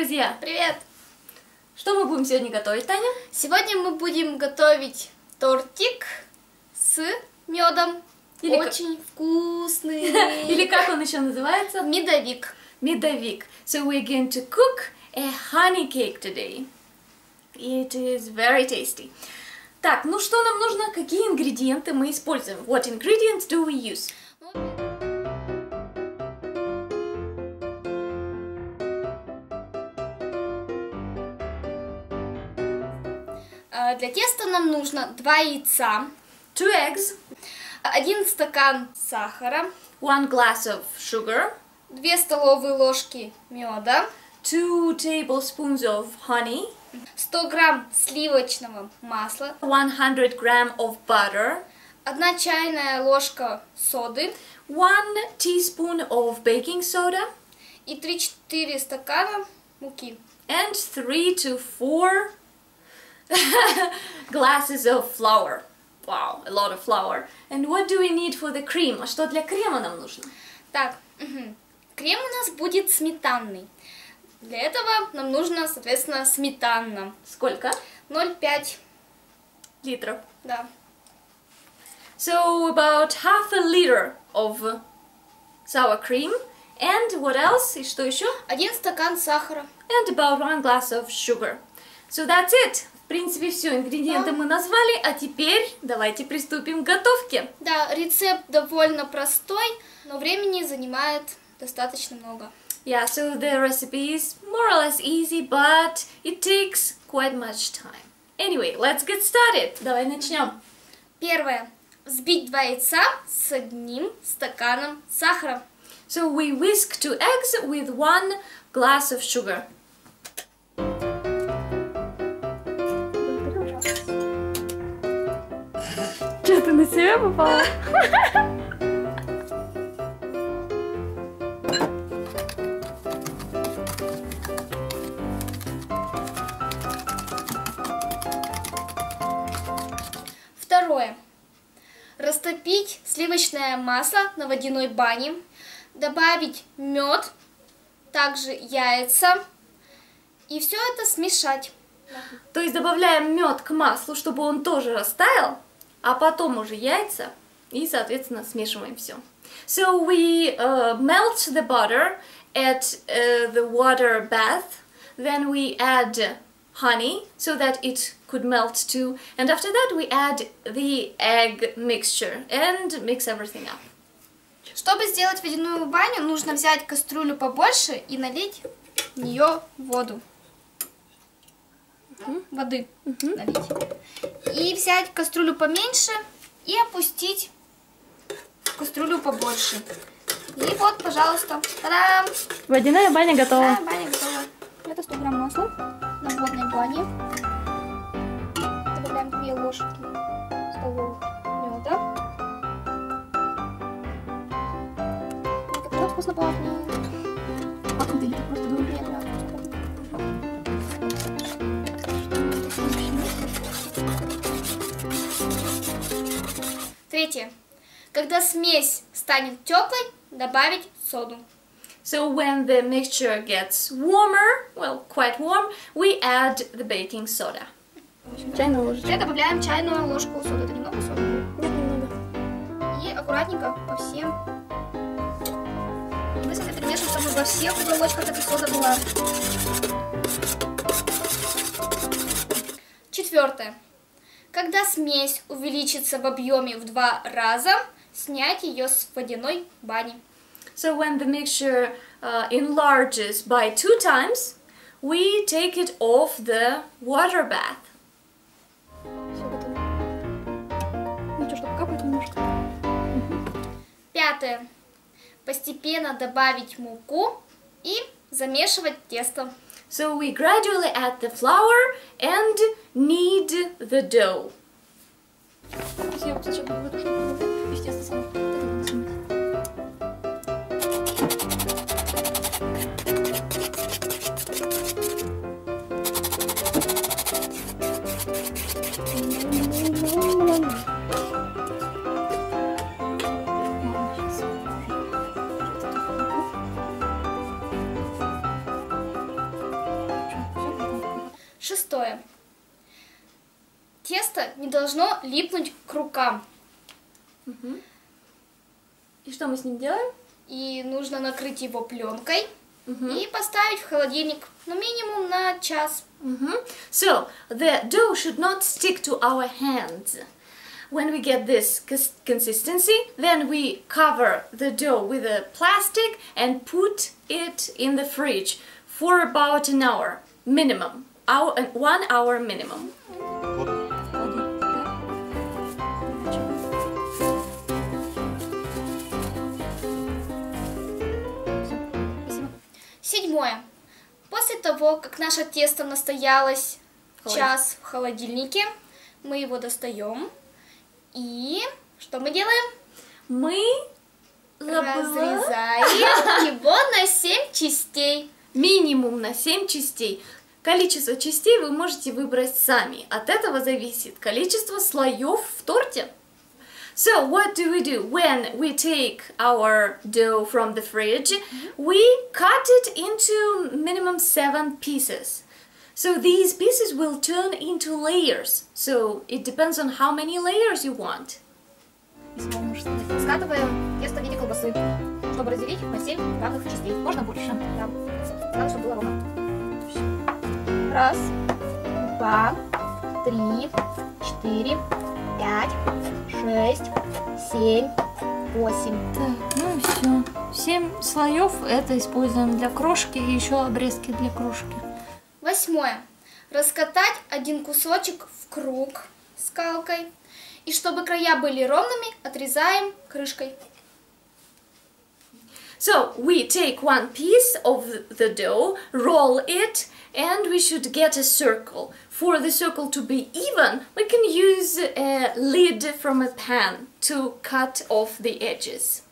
Друзья! Привет! Что мы будем сегодня готовить, Таня? Сегодня мы будем готовить тортик с медом. Или Очень как... вкусный. Или как он еще называется? Медовик. Медовик. So we're going to cook a honey cake today. It is very tasty. Так, ну что нам нужно? Какие ингредиенты мы используем? What ingredients do we use? Для теста нам нужно 2 яйца, Two eggs, 1 стакан сахара, one glass of sugar, 2 столовые ложки меда, two tablespoons of honey, 100 грамм сливочного масла, 100 gram of butter, 1 чайная ложка соды one teaspoon of baking soda, и 3-4 стакана муки. and three to four glasses of flour. Wow, a lot of flour. And what do we need for the cream? А что для крема нам нужно? Так, мгм. крем у нас будет сметанный. Для этого нам нужно, соответственно, сметана. Сколько? 0,5, Литров. да. So about half a liter of sour cream. And what else? И что еще? Один стакан сахара. And about one glass of sugar. So that's it. Принципе, все, ингредиенты Да. мы назвали, а теперь давайте приступим к готовке. Да, рецепт довольно простой, но времени занимает достаточно много. Yeah, so the recipe is more or less easy, but it takes quite much time. Anyway, let's get started. Давай начнем. Первое. Взбить два яйца с одним стаканом сахара. So we whisk two eggs with one glass of sugar. На себя попала? Второе. Растопить сливочное масло на водяной бане. Добавить мед, также яйца. И все это смешать. То есть добавляем мед к маслу, чтобы он тоже растаял, а потом уже яйца и, соответственно, смешиваем все. So we uh, melt the butter at uh, the water bath, then we add honey so that it could melt too, and after that we add the egg mixture and mix everything up. Чтобы сделать водяную баню, нужно взять кастрюлю побольше и налить в нее воду. Воды налить. И взять кастрюлю поменьше и опустить в кастрюлю побольше. И вот, пожалуйста, та-дам! Водяная баня готова. Да, баня готова. Это 100 грамм масла на водной бане. Добавляем 2 ложки столовых меда. Оно вкусно пахнет. Пахнет, или просто думаешь, Третье. Когда смесь станет теплой, добавить соду. So when the mixture gets warmer, well, quite warm, we add the baking soda. Чайную ложечку. Теперь добавляем чайную ложку соды. Это немного соды. Нет, немного. И аккуратненько по всем. Мы с этой перемешиваем, чтобы во всех уголочках эта сода была. Четвертое. Когда смесь увеличится в объеме в два раза, снять ее с водяной бани. So when the mixture uh, enlarges by two times, we take it off the water bath. Ну. Пятое. Постепенно добавить муку и замешивать тесто. So we gradually add the flour and knead the dough. Шестое. Тесто не должно липнуть к рукам. Угу. И что мы с ним делаем? И нужно накрыть его пленкой угу. и поставить в холодильник, ну минимум на час. Угу. So the dough should not stick to our hands. When we get this consistency, then we cover the dough with a plastic and put it in the fridge for about an hour minimum. Hour, uh, one hour minimum. Седьмое. После того, как наше тесто настоялось Холод- час в холодильнике, мы его достаем. И что мы делаем? Мы. Разрезаем его на 7 частей. минимум на 7 частей. Количество частей вы можете выбрать сами. От этого зависит количество слоев в торте. So what do we do when we take our dough from the fridge? We cut it into minimum seven pieces. So these pieces will turn into layers. So it depends on how many layers you want. Скатываем тесто в виде колбасы, чтобы разделить на 7 равных частей. Можно больше? Да. Надо, чтобы было ровно. Раз, два, три, четыре, пять, шесть, семь, восемь. Так, ну и все. Семь слоев это используем для крошки и еще обрезки для крошки. Восьмое. Раскатать один кусочек в круг скалкой. И чтобы края были ровными, отрезаем крышкой. So we take one piece of the dough, roll it, and we should get a circle. For the circle to be even, we can use a lid from a pan to cut off the edges.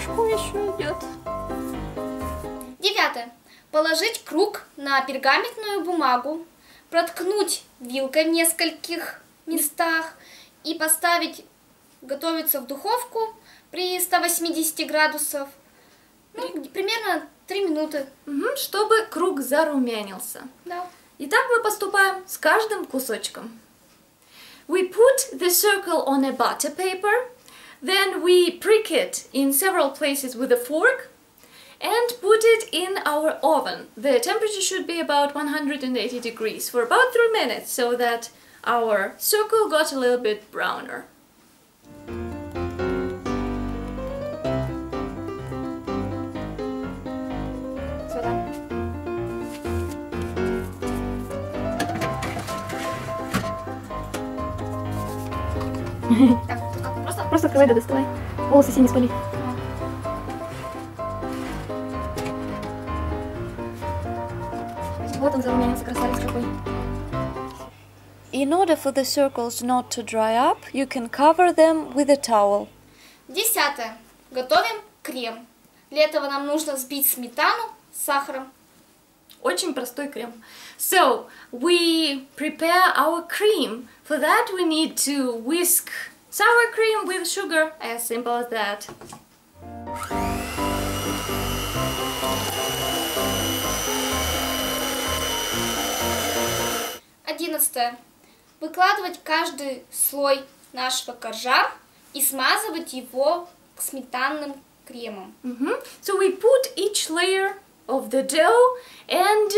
Крошку еще идет. Девятое. Положить круг на пергаментную бумагу, проткнуть вилкой в нескольких местах и поставить готовиться в духовку при 180 градусов. Ну, примерно 3 минуты. Чтобы круг зарумянился. Да. И так мы поступаем с каждым кусочком. We put the circle on a butter paper, then we prick it in several places with a fork and put it in our oven. The temperature should be about 180 degrees for about 3 minutes so that our circle got a little bit browner. Сюда. Так, как, просто открывай да доставай. Волосы себе не спали. вот он зарумянился, красавец какой. In order for the circles not to dry up, you can cover them with a towel. Десятое. Готовим крем. Для этого нам нужно взбить сметану с сахаром. Очень простой крем. So, we prepare our cream. For that we need to whisk sour cream with sugar. As simple as that. Одиннадцатое. Выкладывать каждый слой нашего коржа и смазывать его к сметанным кремом. Mhm. So we put each layer of the dough and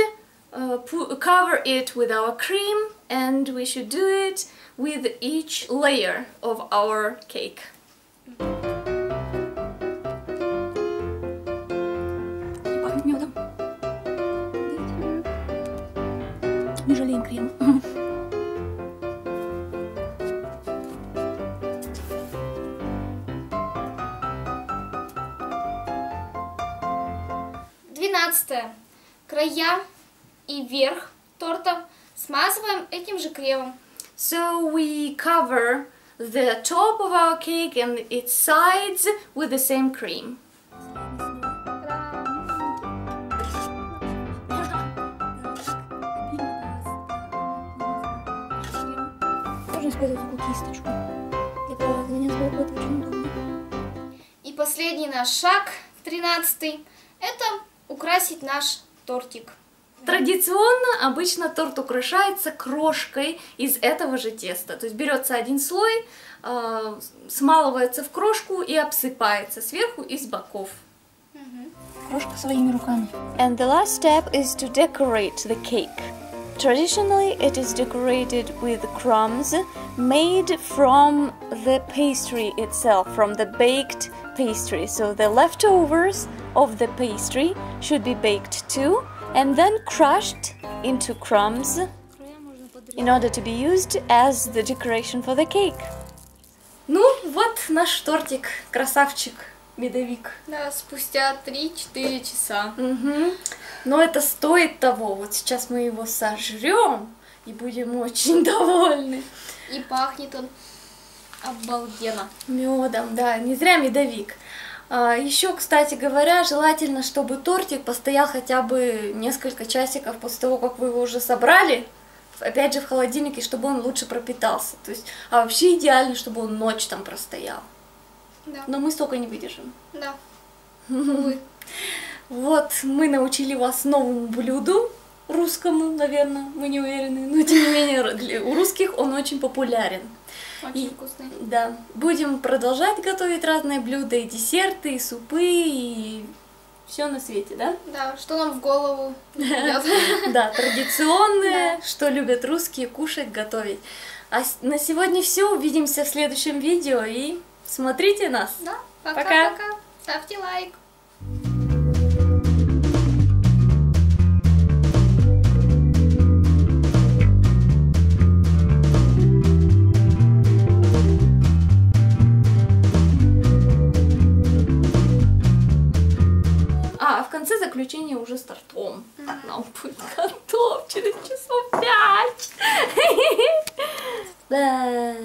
uh, pu- cover it with our cream and we should do it with each layer of our cake. Пахнет медом. Не жалеем крема. тринадцатое. Края и верх торта смазываем этим же кремом. So we cover the top of our cake and its sides with the same cream. Можно использовать такую кисточку. Для прорезания сбоку это очень удобно. И последний наш шаг, тринадцатый, это украсить наш тортик. Традиционно обычно торт украшается крошкой из этого же теста. То есть берется один слой, э, смалывается в крошку и обсыпается сверху и с боков. Крошка своими руками. And the last step is to decorate the cake. Traditionally, it is decorated with crumbs made from the pastry itself, from the baked pastry. So the leftovers of the pastry should be baked too and then crushed into crumbs in order to be used as the decoration for the cake. Ну, вот наш тортик, красавчик, медовик. Да, спустя 3-4 часа. Мгм. Но это стоит того. Вот сейчас мы его сожрем и будем очень довольны. И пахнет он обалденно. Медом, да, не зря медовик. Еще, кстати говоря, желательно, чтобы тортик постоял хотя бы несколько часиков после того, как вы его уже собрали. Опять же, в холодильнике, чтобы он лучше пропитался. То есть, а вообще идеально, чтобы он ночь там простоял. Да, Но мы столько не выдержим. да. Увы. Вот, мы научили вас новому блюду, русскому, наверное, мы не уверены, но тем не менее для- у русских он очень популярен. Очень И- вкусный. Да, будем продолжать готовить разные блюда, и десерты, и супы, и все на свете, да? Да, что нам в голову. Да, традиционные, что любят русские, кушать, готовить. А на сегодня все, увидимся в следующем видео, и смотрите нас. Да, Пока. пока-пока. Ставьте лайк. Заключение уже с тортом. Нам будет готов через часов пять. Да.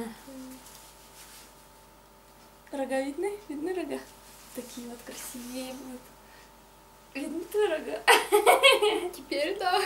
Рога видны? Видны рога? Такие вот красивее будут. Видны твои рога? Теперь да.